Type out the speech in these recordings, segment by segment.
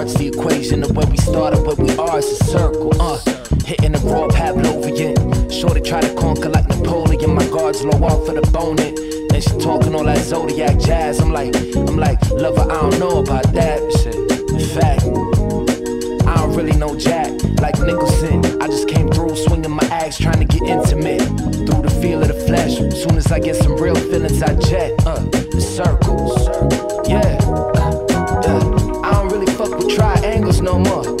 It's The equation of where we started, where we are is a circle. Uh, hitting the raw Pavlovian. Sure try to conquer like Napoleon. My guards low off for the it Then she talking all that zodiac jazz. I'm like, I'm like, lover, I don't know about that shit. In fact, I don't really know Jack. Like Nicholson, I just came through swinging my axe, trying to get intimate. Through the feel of the flesh. Soon as I get some real feelings, I jet. Uh, the circles. Yeah. yeah triangles no more.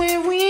where we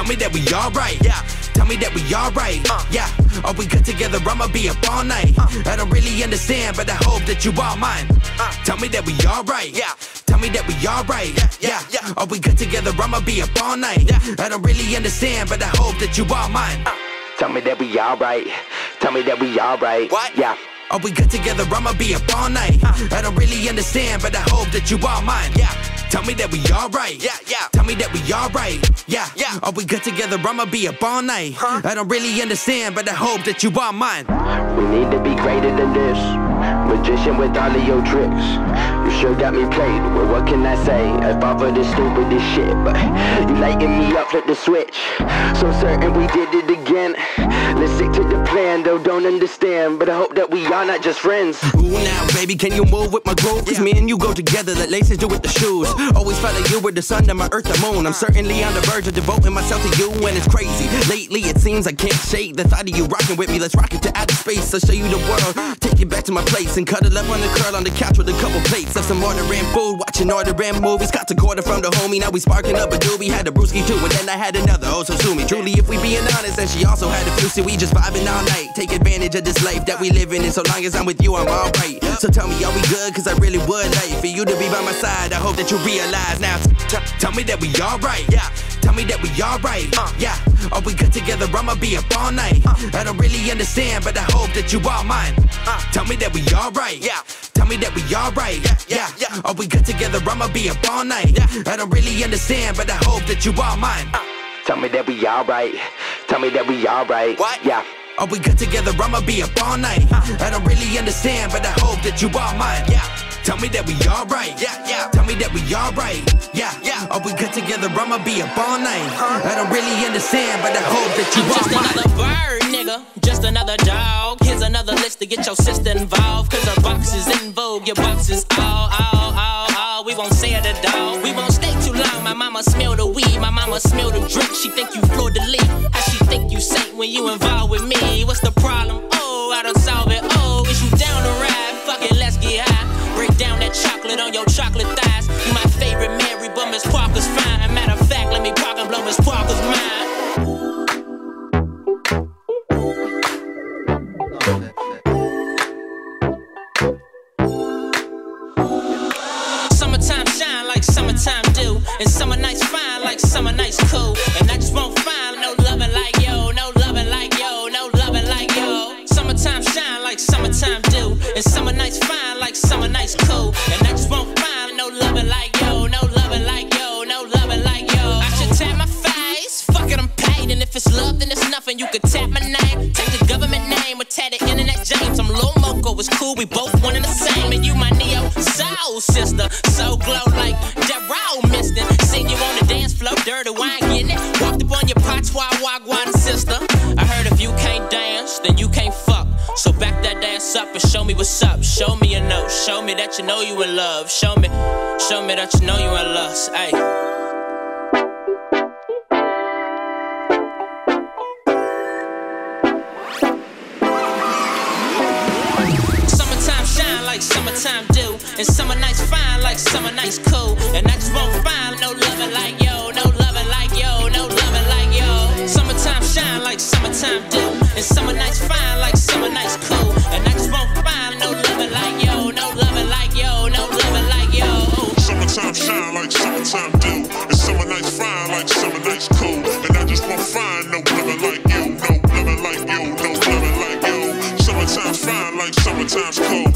tell me that we alright, yeah. Tell me that we alright, uh, yeah. Are we good together? I'ma be up all night. Uh, I don't really understand, but I hope that you all mine. Uh, tell me that we alright, yeah. Tell me that we alright, yeah, yeah, yeah. Are we good together? I'ma be up all night. Yeah. I don't really understand, but I hope that you all mine. Uh, tell me that we alright. Tell me that we alright. What? Yeah. Are we good together? I'ma be up all night. I don't really understand, but I hope that you all mine. Yeah. Tell me that we alright. Yeah, yeah. Tell me that we alright. Yeah, yeah. Are we good together? I'ma be up all night. Huh? I don't really understand, but I hope that you all mine. We need to be greater than this. Magician with all of your tricks. You sure got me played. Well, what can I say? I fall for this stupidest shit, but you lighting me up, flip the switch. So certain we did it again. Let's stick to the plan, though don't understand. But I hope that we are not just friends. Ooh, now, baby, can you move with my groove? Cause me and you go together like laces do with the shoes. Always follow you with the sun to my earth, the moon. I'm certainly on the verge of devoting myself to you, and it's crazy. Lately, it seems I can't shake the thought of you rocking with me. Let's rock it to outer space. I'll show you the world. Take it back to my place and cuddle up on the curl on the couch with a couple plates of some ordering food, watching ordering movies. Got the quarter from the homie. Now we sparking up a doobie. Had a brewski too, and then I had another. Oh, so sue me. Truly, if we being honest, and she also had a few. See, we just vibing all night. Take advantage of this life that we living in. So long as I'm with you, I'm alright. So tell me, are we good? Cause I really would like for you to be by my side. I hope that you realize now. Tell me that we alright. Yeah. Tell me that we alright. Uh, yeah. Are we good together? I'ma be up all night. Uh, I don't really understand, but I hope that you are mine. Uh, tell me that we alright. Yeah. Tell me that we alright. Yeah, yeah, yeah. Are we good together? I'ma be up all night. Yeah. I don't really understand, but I hope that you are mine. Uh, Tell me that we alright. Tell me that we alright. What? Yeah. Are we good together? I'ma be up all night. I don't really understand, but I hope that you are mine. Yeah. Tell me that we alright. Yeah, yeah. Tell me that we alright. Yeah, yeah. Are we good together? I'ma be up all night. I don't really understand, but I hope that you I'm just another bird, nigga. Just another dog. Here's another list to get your sister involved. Cause our box is in vogue. Your box is all, all, all, all. We won't say it at all. We won't stay too long. My mama smell the weed. My mama smell the drink. She think you fleur de lis. How she think you saint when you involved with me? What's the problem? Chocolate on your chocolate thighs. You my favorite Mary, but Miss Parker's fine. Matter of fact, let me park and blow Miss Parker's mind. Summertime shine like summertime do. And summer nights fine like summer nights cool. And I just won't find no loving like yo, no loving like yo, no loving like yo. Summertime shine like summertime. And summer nights fine like summer nights cool. And I just won't find no loving like yo, no loving like yo, no loving like yo. I should tap my face, fuck it, I'm paid. And if it's love, then it's nothing. You could tap my name, take the government name, or tap the Innanet James. I'm Lil Moco, it's cool, we both one and the same. And you my neo soul sister, so glow like that raw misting. Seen you on the dance floor, dirty wine getting it. Walked up on your patois, wagwan sister. Dance up and show me what's up. Show me a note, show me that you know you in love. Show me, show me that you know you in lust. Ayy. Like summertime do. And summer nights fine like summer nights cool. And I just won't find no loving like yo, no loving like yo, no loving like yo. Summertime shine like summertime do. And summer nights fine like summer nights cool. Like summertime's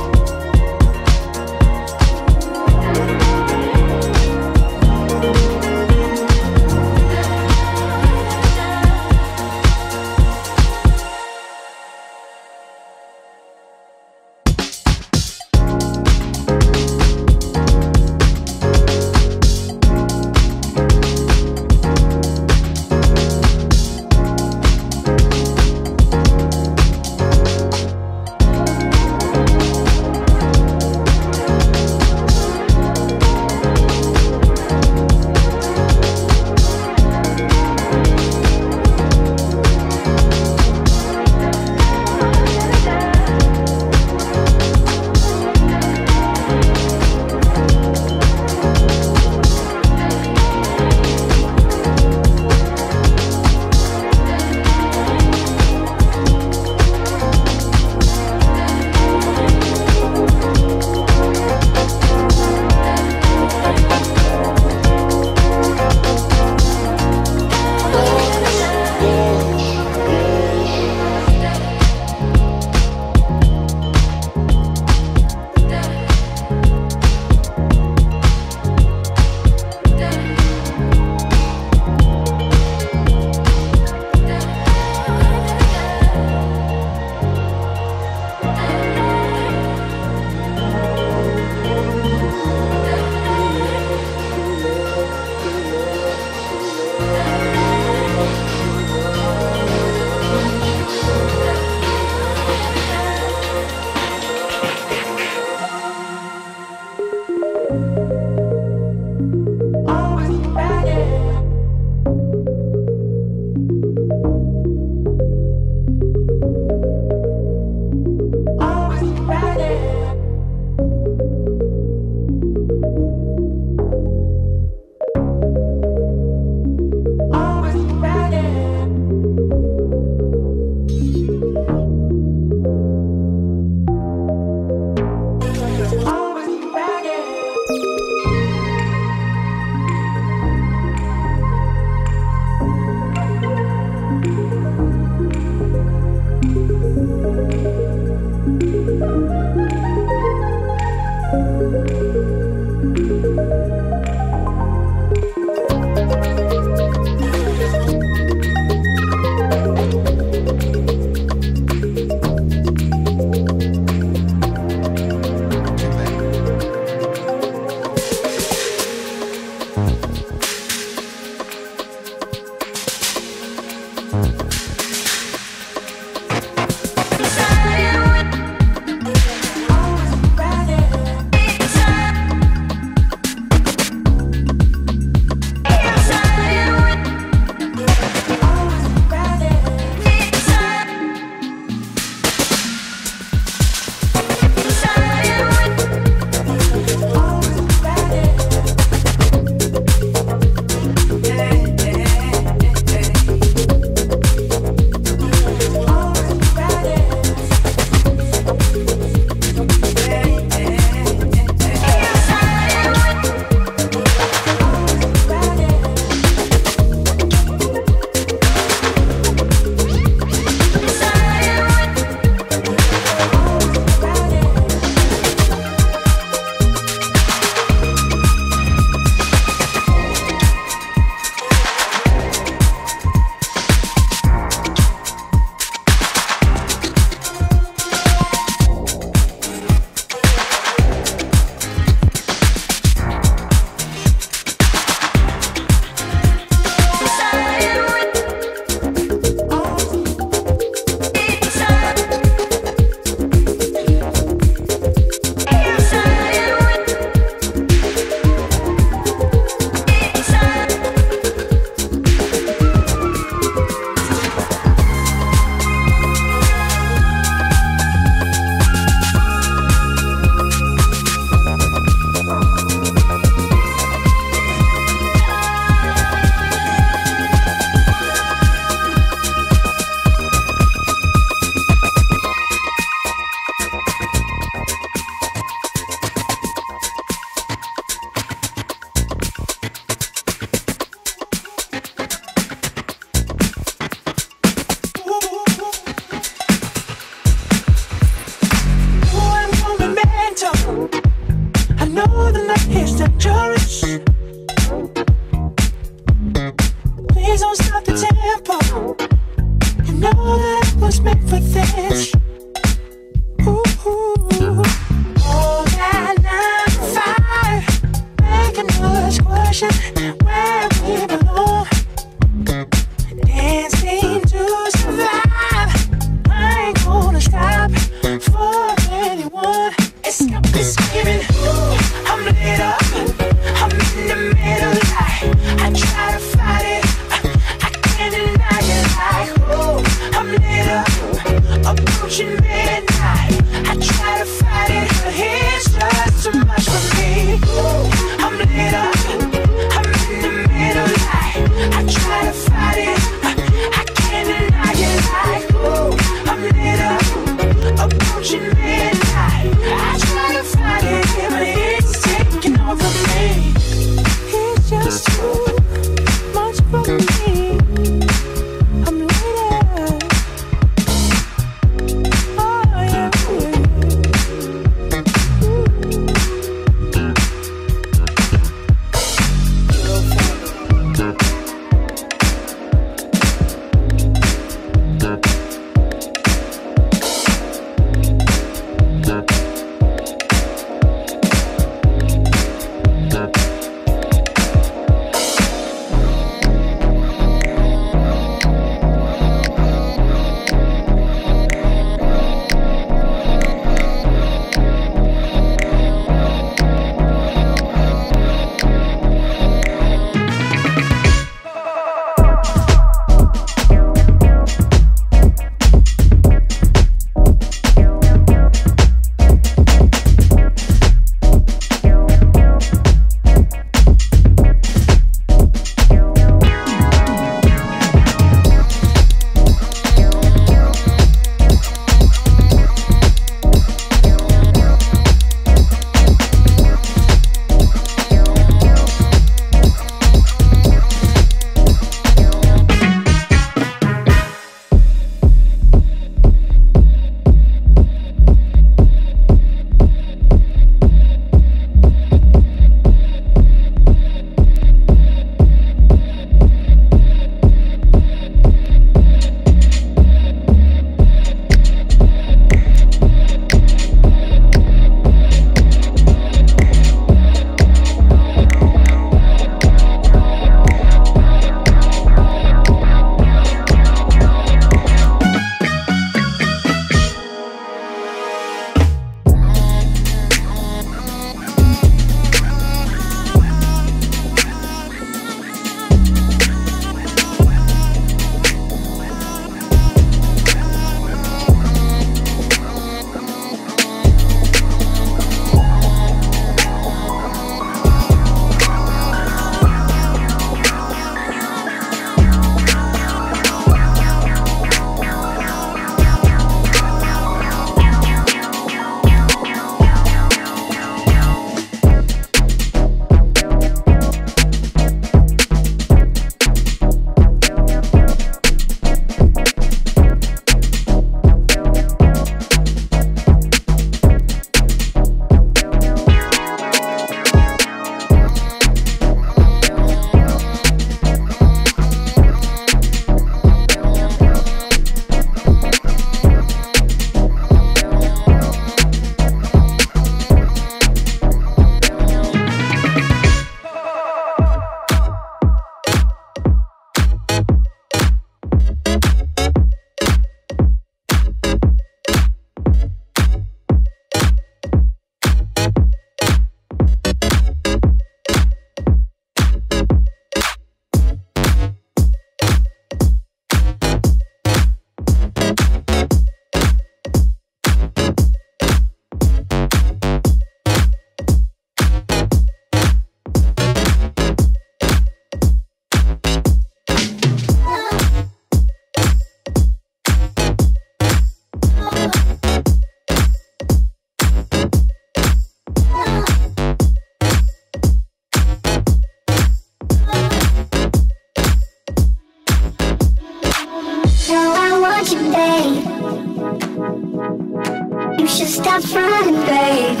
have fun, babe.